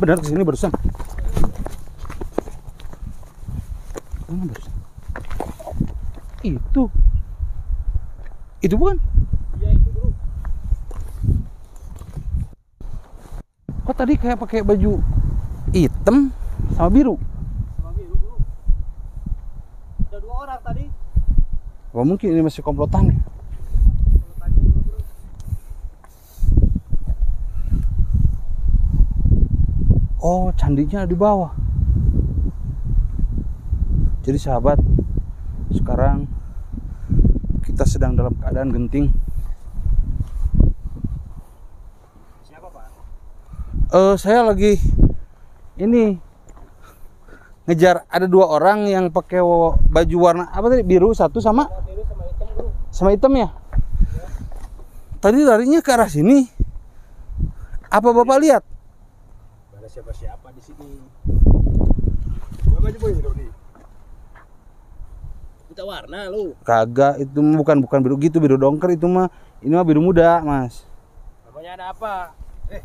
benar ke sini barusan mana barusan itu itu bukan Iya itu bro. kok tadi kayak pakai baju hitam sama biru Sama biru bro. Ada dua orang tadi. Apa mungkin ini masih komplotan ya? Kalau tanya itu bro. Oh, candinya di bawah. Jadi sahabat, sekarang kita sedang dalam keadaan genting. Siapa pak? Eh, saya lagi ini ngejar ada dua orang yang pakai baju warna apa tadi biru satu sama biru sama hitam bro. sama hitam ya. Tadi larinya ke arah sini. Apa bapak lihat? Ada siapa-siapa di sini. Apa aja boy nih? Kita warna lu. Kagak, itu bukan bukan biru gitu, biru dongker itu mah. Ini mah biru muda, Mas. Namanya ada apa? Eh.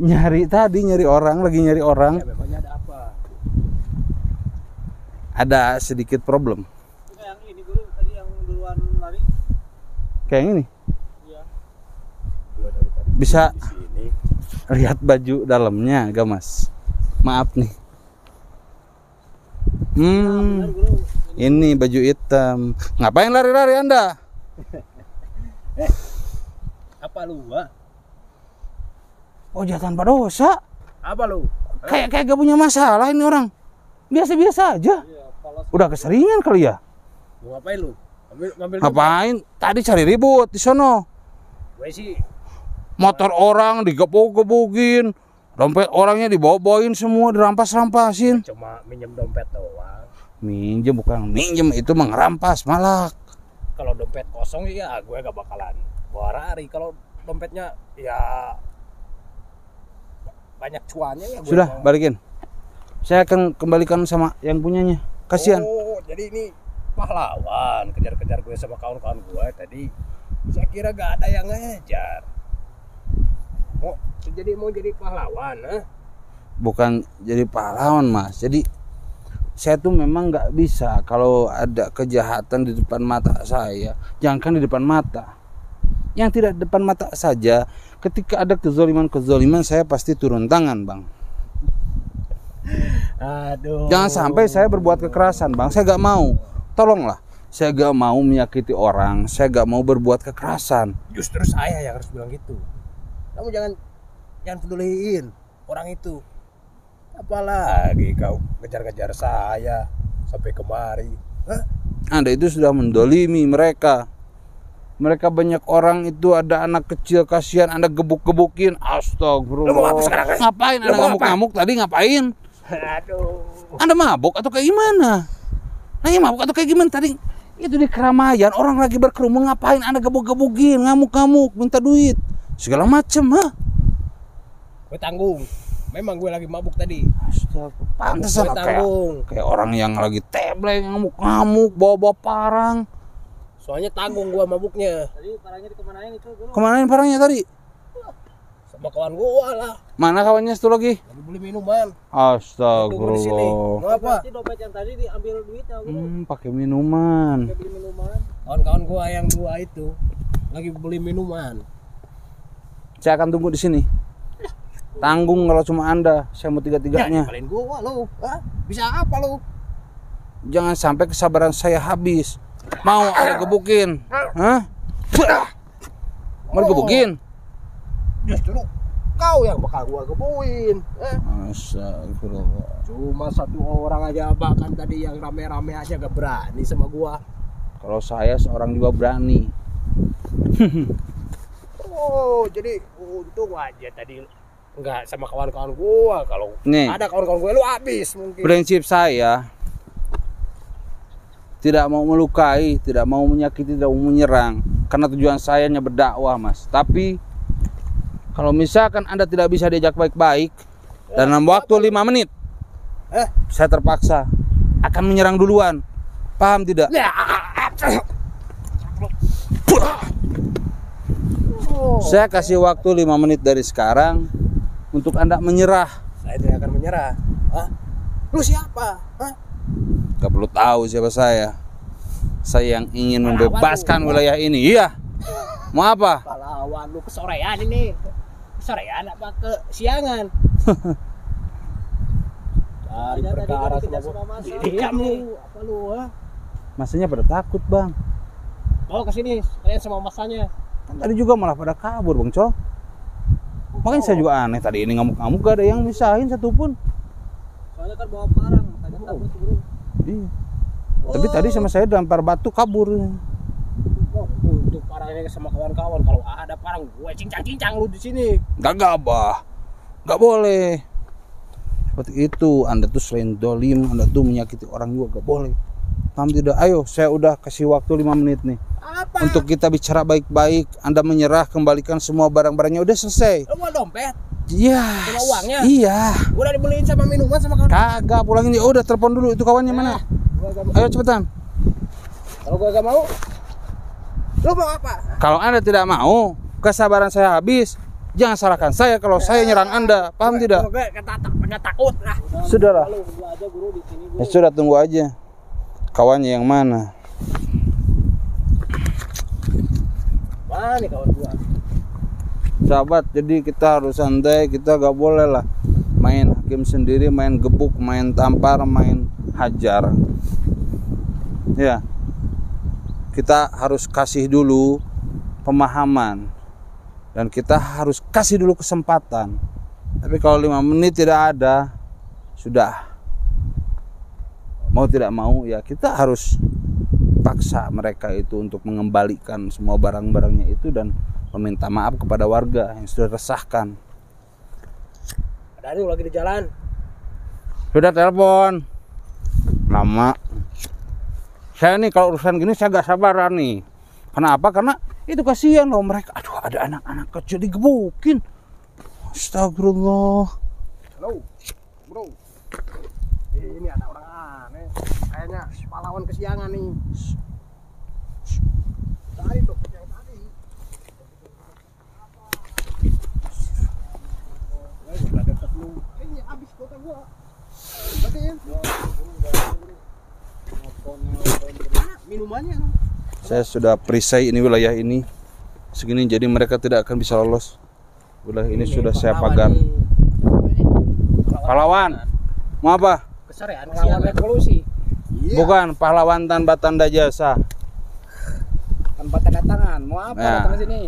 Nyari tadi nyari orang, lagi nyari orang. Ya memangnya ada apa? Ada sedikit problem. Kayak yang ini dulu tadi yang duluan lari. Kayak yang ini. Iya. Bisa Di sini. Lihat baju dalamnya, gak Mas? Maaf nih. Hmm, ini baju hitam. Ngapain lari-lari Anda? Apa lu? Oh, jangan tanpa dosa. Apa lu? Kayak kayak gak punya masalah ini orang. Biasa-biasa aja. Iya. Udah keseringan kali ya. Ngapain lu? Ngambil ngambil Ngapain? Tadi cari ribut di sono. Gue sih Motor orang digebuk-gebukin. Dompet orangnya dibawa-bawain semua, dirampas-rampasin. cuma minjem dompet doang. Minjem bukan minjem, itu mengerampas malak. Kalau dompet kosong ya gue gak bakalan bawa lari. Kalau dompetnya ya banyak cuannya ya gue Sudah, bawa. balikin. Saya akan kembalikan sama yang punyanya. Kasihan. Oh, jadi ini pahlawan kejar-kejar gue sama kawan-kawan gue tadi. Saya kira gak ada yang ngejar. Mau jadi mau jadi pahlawan, eh? Bukan jadi pahlawan, Mas. Jadi saya tuh memang nggak bisa kalau ada kejahatan di depan mata saya, jangan di depan mata. Yang tidak di depan mata saja, ketika ada kezoliman-kezoliman saya pasti turun tangan, Bang. Aduh. Jangan sampai saya berbuat kekerasan, Bang. Saya gak mau. Tolonglah. Saya gak mau menyakiti orang. Saya gak mau berbuat kekerasan. Justru saya yang harus bilang gitu. Kamu jangan jangan peduliin orang itu. Apalagi kau kejar-kejar saya sampai kemari. Hah? Anda itu sudah mendolimi mereka. Mereka banyak orang itu ada anak kecil kasihan Anda gebuk-gebukin. Astagfirullah. Sekarang, eh? Ngapain Anda ngamuk-ngamuk tadi ngapain? Aduh. Anda mabuk atau kayak gimana? Nah, ya mabuk atau kayak gimana tadi? Itu di keramaian, orang lagi berkerumun ngapain Anda gebuk-gebukin, ngamuk-ngamuk, minta duit, segala macem, ha? Gue tanggung. Memang gue lagi mabuk tadi. Astaga, pantesan Gue kayak tanggung. kayak orang yang lagi tebleng ngamuk-ngamuk bawa-bawa parang. Soalnya tanggung gue mabuknya. Tadi parangnya dikemanain itu dulu? Ke mana parangnya tadi? Sama kawan gue lah. Mana kawannya satu lagi? Lagi beli minuman. Di. Astagfirullah. Mau apa? dompet yang tadi diambil duitnya. Hmm, pakai minuman. Beli minuman. Kawan-kawan gue yang dua itu lagi beli minuman. Saya akan tunggu di sini. Tanggung kalau cuma Anda, saya mau Ya, tiga-tiganya. paling gua. Hah? Bisa apa lu? Jangan sampai kesabaran saya habis. Mau Anda gebukin? Hah? Mau digebukin? Justru kau yang bakal gua gebuin. Eh? Astagfirullah. Cuma satu orang aja bahkan tadi yang rame-rame aja gak berani sama gua. Kalau saya seorang juga berani. Oh, jadi untung aja tadi enggak sama kawan-kawan gua. Kalau Nih. ada kawan-kawan gua lu habis mungkin. Prinsip saya tidak mau melukai, tidak mau menyakiti, tidak mau menyerang. Karena tujuan saya hanya berdakwah, Mas. Tapi kalau misalkan Anda tidak bisa diajak baik-baik dalam waktu lima menit, Eh? saya terpaksa akan menyerang duluan. Paham tidak? Ya. Oh, Saya kasih waktu lima menit dari sekarang untuk Anda menyerah. saya tidak akan menyerah. Hah? Lu siapa? Hah? Gak perlu tahu siapa saya. Saya yang ingin membebaskan wilayah ini. Iya. Mau apa? Pahlawan lu kesorean ini. Kesorean apa ke siangan? Tadi perkara sama lu, apa lu, ha? Masanya pada takut bang. Bawa ke sini, kalian sama masanya. Kan tadi juga malah pada kabur bang Col. Makanya saya juga aneh tadi ini ngamuk-ngamuk gak ada yang misahin satupun. Soalnya kan bawa parang, makanya Oh. takut bro. Iya. Tapi tadi sama saya dampar batu kabur. Oh, untuk parang ini sama kawan-kawan kalau ada parang gue cincang-cincang lu di sini. Gak gabah. Gak boleh. Seperti itu. Anda tuh selain dolim, Anda tuh menyakiti orang juga gak boleh. Tidak? Ayo, saya udah kasih waktu 5 menit nih. Apa? Untuk kita bicara baik-baik, Anda menyerah, kembalikan semua barang-barangnya udah selesai. lu mau dompet? Iya. Uangnya? Iya. Udah dibeliin sama minuman sama kawan. Kagak pulangin. Ya udah telepon dulu itu kawannya mana? Gak mau. Ayo cepetan. Kalau gua gak mau, lu mau apa? Kalau Anda tidak mau, kesabaran saya habis. Jangan salahkan saya kalau saya nyerang Anda. Paham tidak? Gue kata tak takut lah. Sudahlah. Ya sudah tunggu aja. Kawannya yang mana? Mana nih kawan gua? Sahabat, jadi kita harus santai, kita gak boleh lah main hakim sendiri, main gebuk, main tampar, main hajar. Ya. Kita harus kasih dulu pemahaman dan kita harus kasih dulu kesempatan. Tapi kalau lima menit tidak ada, sudah mau tidak mau ya kita harus paksa mereka itu untuk mengembalikan semua barang-barangnya itu dan meminta maaf kepada warga yang sudah resahkan. Ada lagi di jalan. Sudah telepon. Lama. Saya nih kalau urusan gini saya gak sabaran nih. Kenapa? Karena itu kasihan loh mereka. Aduh ada anak-anak kecil digebukin. Astagfirullah. Halo, bro. Ini ada. Pahlawan kesiangan nih. Tadi tuh, yang tadi. Ini habis kota gua. Betul. Mana minumannya? Saya sudah perisai ini wilayah ini. Segini jadi mereka tidak akan bisa lolos. Wilayah ini sudah saya pagar. Pahlawan. Mau apa? Kesorean kesiangan revolusi. Iya. Bukan pahlawan tanpa tanda jasa. Tanpa tanda tangan. Mau apa Ya. datang sini?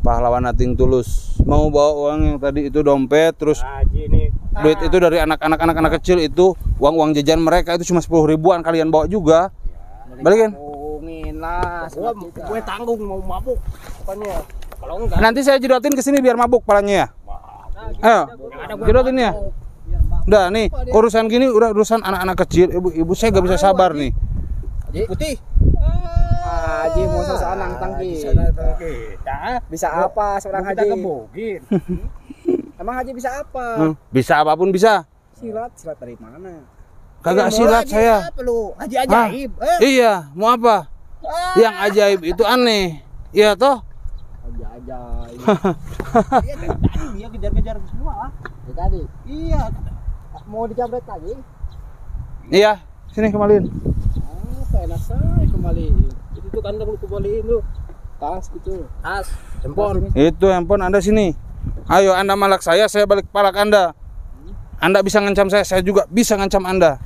Pahlawan nating tulus. Mau bawa uang yang tadi itu dompet terus Haji nih. duit itu dari anak-anak anak-anak kecil itu uang-uang jajan mereka itu cuma 10 ribuan kalian bawa juga balikin Tangungin lah. Gua gue tanggung mau mabuk. Pokoknya kalau enggak nanti saya jedotin ke sini biar mabuk palanya ya ayo jedotin ya udah nih urusan gini udah urusan anak-anak kecil ibu ibu saya gak bisa sabar nih putih. Haji mau seorang nang tangki. Kita Bisa apa seorang kita haji? Emang haji bisa apa? Bisa apa pun bisa Silat, silat dari mana? kagak silat saya Apa lu? Haji ajaib. Eh, iya mau apa yang ajaib itu aneh iya toh Haji aja. iya dari tadi dia kejar-kejar semua. Tadi Iya. Mau dijamret lagi? iya sini kembaliin Apa enak saya kembali. Itu tuh kandang lu kembaliin lu. Tas gitu. Tas, handphone. itu handphone anda sini ayo anda malak saya saya balik palak anda anda bisa ngancam saya saya juga bisa ngancam anda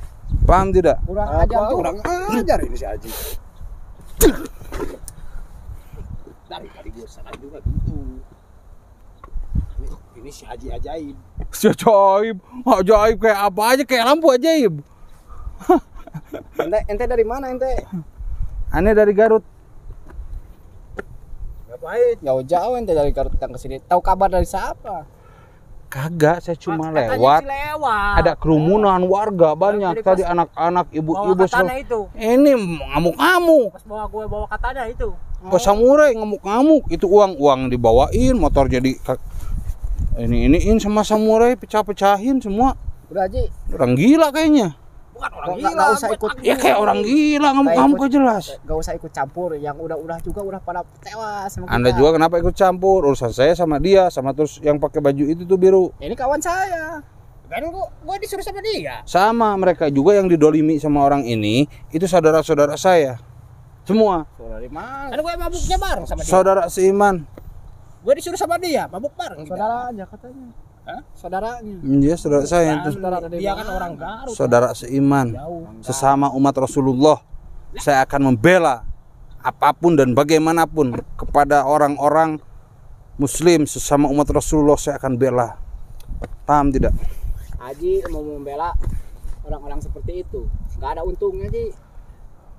paham tidak Kurang ajar tuh. kurang ajar ini si Haji. Dari tadi gue salah juga gitu. Ini, si Haji ajaib. Si ajaib, ajaib kayak apa aja kayak lampu ajaib. Ente, ente dari mana ente? Aneh dari Garut. Ngapain? Jauh-jauh ente dari Garut datang ke sini. Tahu kabar dari siapa? Kagak, saya cuma Katanya lewat. si lewat. Ada kerumunan warga banyak Jadi pas tadi anak-anak, ibu-ibu. semua. itu. Ini ngamuk-ngamuk. Pas bawa gue bawa katana itu. Ke samurai ngamuk-ngamuk. Itu uang uang dibawain, motor jadi ini iniin sama samurai pecah-pecahin semua. Udah haji. Orang gila kayaknya. bukan orang Kok gila. nggak usah ikut Ya kayak orang gila ngamuk-ngamuk gak jelas. Gak usah ikut campur. Yang udah-udah juga udah pada tewas sama kita. Anda juga kenapa ikut campur urusan saya sama dia sama terus yang pakai baju itu tuh biru. Ini kawan saya. Kan gua, gua disuruh sama dia. Sama mereka juga yang didolimi sama orang ini itu saudara-saudara saya. Semua Saudara dari mana? Kan gua mabuknya bareng sama dia. saudara seiman. Gua disuruh sama dia, mabuk bareng. Saudara aja katanya. Hah? Saudaranya. Dia saudara saya itu. Saudara Dia kan orang Garut. Saudara seiman. Jauh. Sesama umat Rasulullah. Saya akan membela apa pun dan bagaimanapun kepada orang-orang muslim sesama umat Rasulullah saya akan bela. Paham tidak? Haji mau membela orang-orang seperti itu. Gak ada untungnya Ji.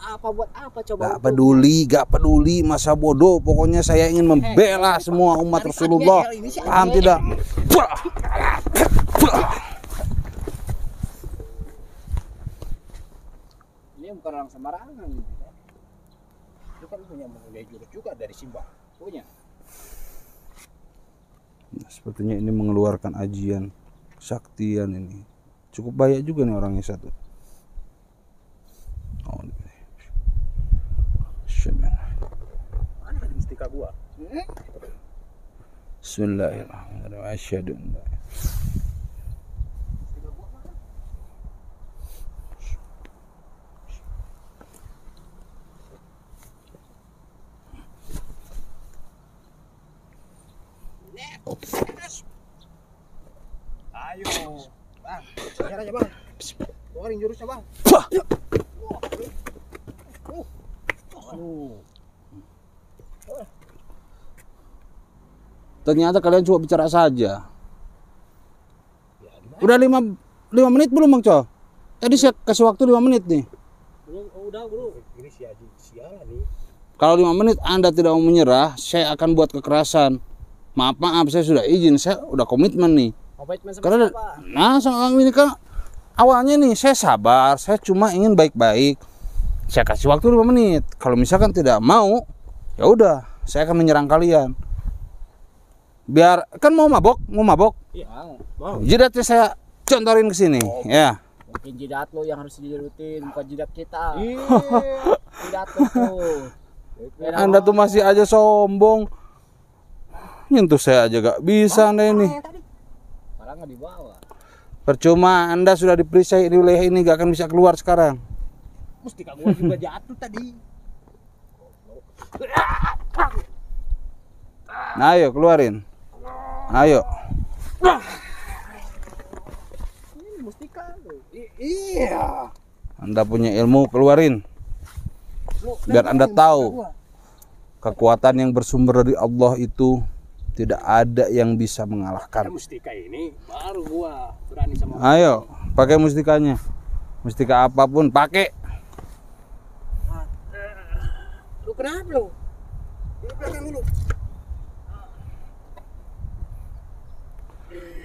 Apa buat apa coba? Gak peduli, gak peduli masa bodoh. Pokoknya saya ingin membela semua umat Rasulullah. Paham tidak? Ini bukan orang sembarangan. Itu kan punya mengenai jurus juga dari Simba. Punya. Nah, Sepertinya ini mengeluarkan ajian kesaktian ini. Cukup banyak juga nih orangnya satu. Oh, ini. Bismillah. Mana tadi mustika gua? Bismillahirrahmanirrahim. Asyhadu an la Ayo. Bang, aja, Bang. Keluarin jurusnya, Bang. Wah! Aduh. Ternyata kalian cuma bicara saja. Udah lima, lima menit belum Bang Co? Tadi saya kasih waktu lima menit nih. Belum, oh, udah bro. Ini si Haji sialan nih. Kalau lima menit Anda tidak mau menyerah, saya akan buat kekerasan. Maaf maaf, saya sudah izin, saya udah komitmen nih. Komitmen sama Karena siapa? nah sama orang ini kan awalnya nih saya sabar, saya cuma ingin baik-baik. Saya kasih waktu lima menit. Kalau misalkan tidak mau, ya udah, saya akan menyerang kalian. Biar kan mau mabok, mau mabok. Iya. Mau. Jidatnya saya contorin ke sini, ya. Mungkin jidat lo yang harus dirutin, bukan jidat kita. Ih. Jidat lo tuh. Beda Anda tuh masih aja sombong. Nyentuh saya aja gak bisa ini. Sekarang nggak dibawa. Percuma Anda sudah diperiksa di wilayah ini gak akan bisa keluar sekarang. Mustika gua juga jatuh tadi. Nah, ayo keluarin. Ayo. Mustika iya. Anda punya ilmu keluarin. Lu Biar Anda tahu. Kekuatan yang bersumber dari Allah itu tidak ada yang bisa mengalahkan. mustika ini baru gua berani sama Ayo, pakai mustikanya. Mustika apa pun pakai. Lu kenapa lu? Lu belakang dulu.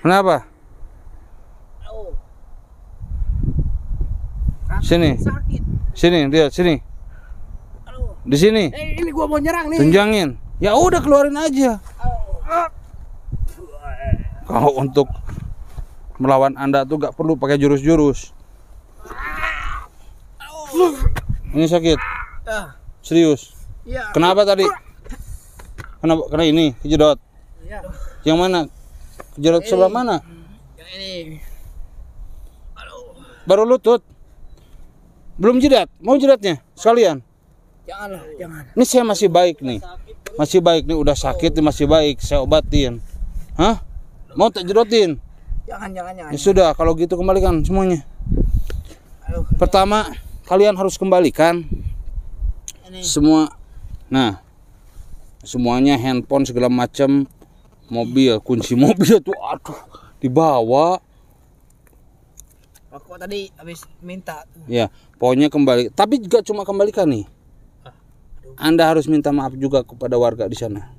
Kenapa? Sini. Sakit. Sini, lihat sini. Aduh. Di sini. Eh, ini gua mau nyerang nih. Tunjangin. Ya udah keluarin aja. Kalau untuk melawan Anda tuh gak perlu pakai jurus-jurus. Ini sakit. Ah, Serius. iya. Kenapa tadi? Kenapa? Karena ini kejedot. Iya. Yang mana? Kejedot sebelah mana? Yang ini. Baru lutut. Belum jidat. Mau jidatnya sekalian. Janganlah, jangan. Ini saya masih baik nih. Masih baik nih udah sakit nih masih baik. Saya obatin. Hah? Mau tak jedotin? Jangan, jangan, jangan. Ya sudah, kalau gitu kembalikan semuanya. Pertama, kalian harus kembalikan Ini. semua. Nah, semuanya handphone segala macam, mobil, kunci mobil tuh, aduh, dibawa. Aku tadi habis minta tuh. Ya, pokoknya kembali. Tapi juga cuma kembalikan nih. Anda harus minta maaf juga kepada warga di sana.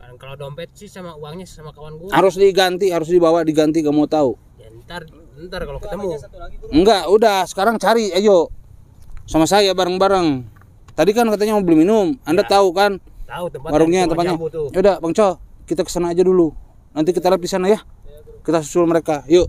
Kan kalau dompet sih sama uangnya sama kawan gua. Harus diganti, harus dibawa diganti, gak mau tahu. Ya, ntar ntar kalau ketemu. Enggak, udah sekarang cari, ayo. Sama saya bareng-bareng. Tadi kan katanya mau beli minum. Anda tahu kan Tahu tempat warungnya yang tempatnya. Yaudah, Bang Co, kita ke sana aja dulu. Nanti kita lihat di sana ya. Kita susul mereka. Yuk.